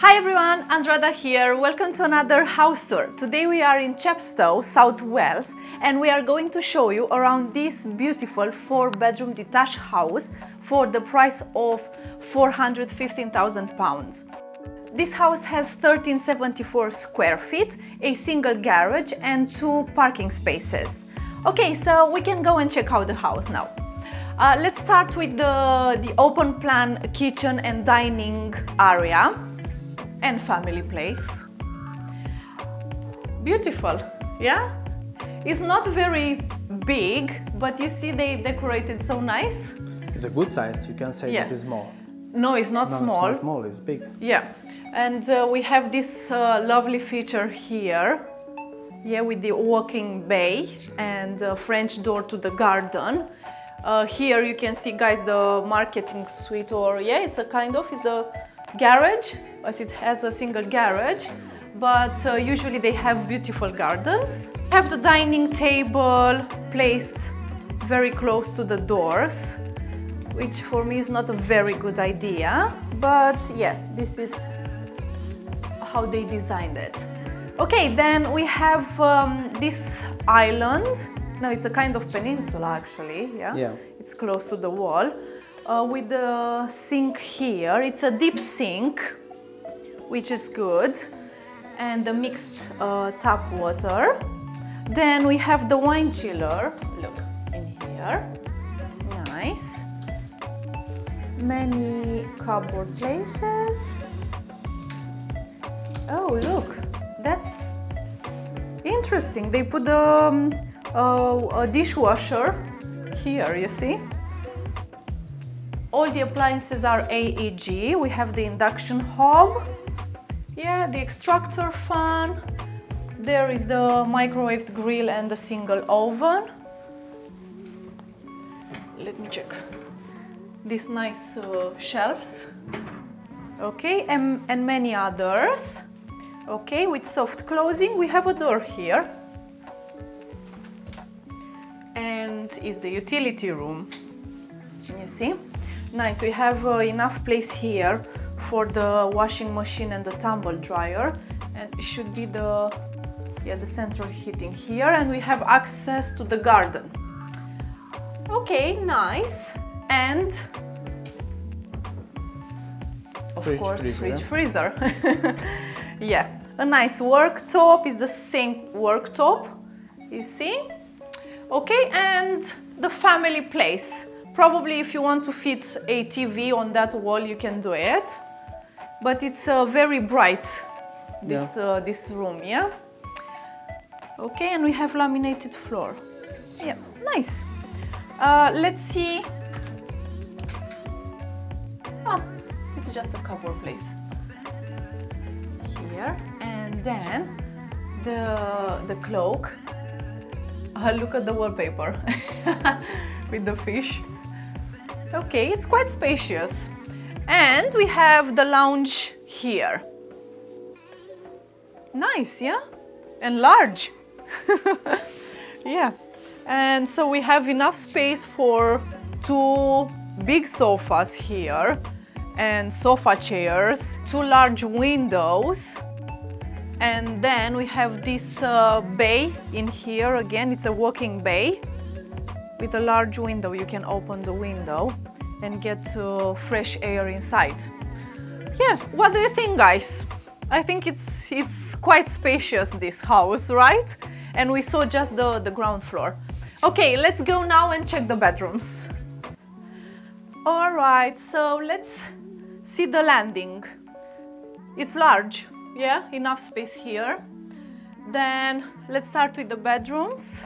Hi everyone, Andrada here. Welcome to another house tour. Today we are in Chepstow, South Wales, and we are going to show you around this beautiful four bedroom detached house for the price of 415,000 pounds. This house has 1374 square feet, a single garage and two parking spaces. Okay, so we can go and check out the house now. Uh, let's start with the, the open plan kitchen and dining area and family place. Beautiful, yeah? It's not very big, but you see they decorated so nice. It's a good size. You can say Yeah. that it's small. No, it's not No, small. it's not small. It's big. Yeah, and uh, we have this uh, lovely feature here. Yeah, with the walking bay and uh, French door to the garden. Uh, here you can see, guys, the marketing suite, or yeah, it's a kind of it's the garage, as it has a single garage. But uh, usually they have beautiful gardens. Have the dining table placed very close to the doors which for me is not a very good idea. But yeah, this is how they designed it. Okay, then we have um, this island. No, it's a kind of peninsula actually, yeah? Yeah. It's close to the wall. Uh, with the sink here, it's a deep sink, which is good. And the mixed uh, tap water. Then we have the wine chiller, look, in here. Nice many cupboard places. Oh, look, that's interesting. They put um, a, a dishwasher here, you see? All the appliances are AEG. We have the induction hob. Yeah, the extractor fan. There is the microwave grill and the single oven. Let me check. These nice uh, shelves. Okay and, and many others. Okay with soft closing we have a door here. And is the utility room. You see? Nice we have uh, enough place here for the washing machine and the tumble dryer. And it should be the yeah the central heating here. And we have access to the garden. Okay nice. And of Fridge, course freezer, fridge yeah? freezer. Yeah a nice worktop is the same worktop you see? Okay and the family place. Probably if you want to fit a tv on that wall you can do it but it's uh, very bright this Yeah. uh, this room yeah okay and we have laminated floor yeah nice uh, let's see Oh, it's just a cupboard place. Here and then the the cloak. Uh, look at the wallpaper with the fish. Okay, it's quite spacious. And we have the lounge here. Nice, yeah? And large. yeah. And so we have enough space for two big sofas here and sofa chairs, two large windows. And then we have this uh, bay in here again. It's a walking bay with a large window. You can open the window and get uh, fresh air inside. Yeah, what do you think, guys? I think it's it's quite spacious this house, right? And we saw just the, the ground floor. Okay, let's go now and check the bedrooms. All right, so let's see the landing. It's large, yeah, enough space here. Then let's start with the bedrooms.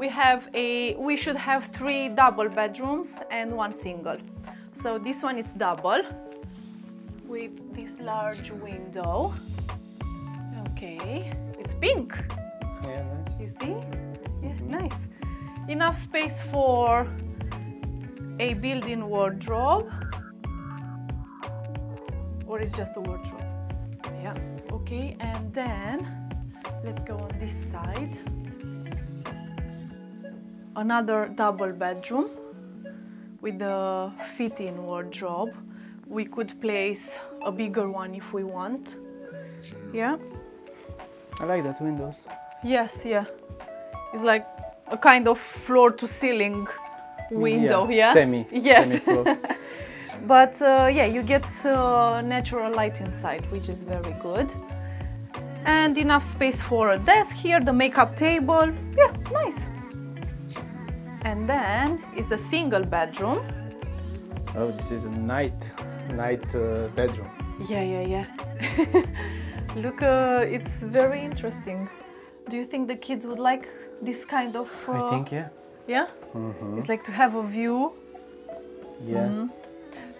We have a, we should have three double bedrooms and one single. So this one is double with this large window. Okay, it's pink. Yeah, nice. You see? Yeah, nice. Enough space for a built-in wardrobe. Or it's just a wardrobe. Yeah. Okay, and then let's go on this side. Another double bedroom with the fit-in wardrobe. We could place a bigger one if we want. Yeah. I like that windows. Yes, yeah. It's like a kind of floor to ceiling window, yeah? Semi. Yes. Semi floor. But uh, yeah, you get uh, natural light inside, which is very good. And enough space for a desk here, the makeup table. Yeah, nice. And then is the single bedroom. oh, this is a night, night uh, bedroom. Yeah, yeah, yeah. Look, uh, it's very interesting. Do you think the kids would like this kind of? Uh, I think yeah. Yeah. It's like to have a view, Yeah. Mm-hmm.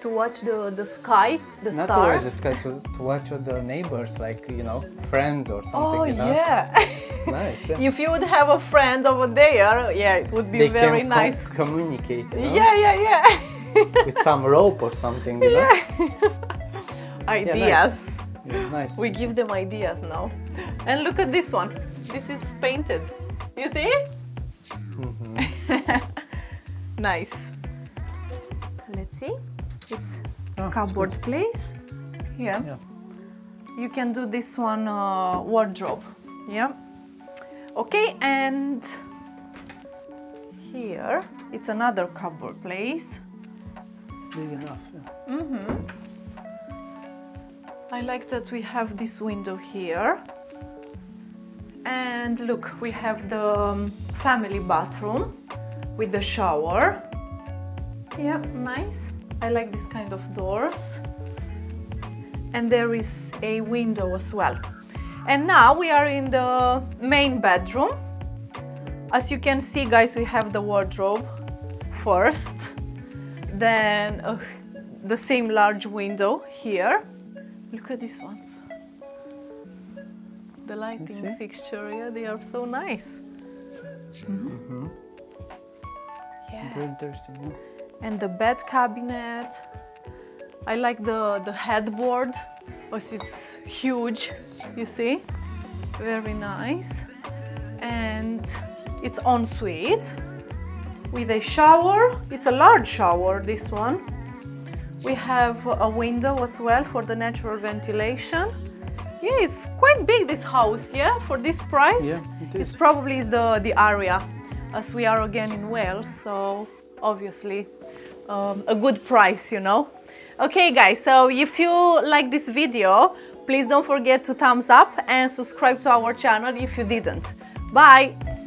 To watch the the sky, the Not to watch the sky, to, to watch the neighbors, like you know, friends or something. oh you know? yeah. Nice. Yeah. if you would have a friend over there, yeah, it would be they very can com- nice. communicate. You know? Yeah, yeah, yeah. With some rope or something. You know? ideas. Yeah, nice. We give them ideas now. And look at this one. This is painted. You see? Mm-hmm. nice. Let's see. It's Oh, it's cupboard good. place. Yeah. Yeah. You can do this one uh, wardrobe. Yeah. Okay, and here it's another cupboard place. Big enough. Yeah. I like that we have this window here. And look, we have the um, family bathroom with the shower. Yeah, nice. I like this kind of doors. And there is a window as well. And now we are in the main bedroom. As you can see, guys, we have the wardrobe first, then uh, the same large window here. Look at these ones. The lighting fixture, yeah, they are so nice. Yeah. Very interesting. Yeah. And the bed cabinet. I like the, the headboard because it's huge, you see? Very nice. And it's ensuite with a shower. It's a large shower, this one. We have a window as well for the natural ventilation. Yeah, it's quite big this house, yeah, for this price. Yeah, it It's is. probably is the, the area as we are again in Wales, so obviously um, a good price, you know. Okay guys, so if you like this video, please don't forget to thumbs up and subscribe to our channel if you didn't. Bye!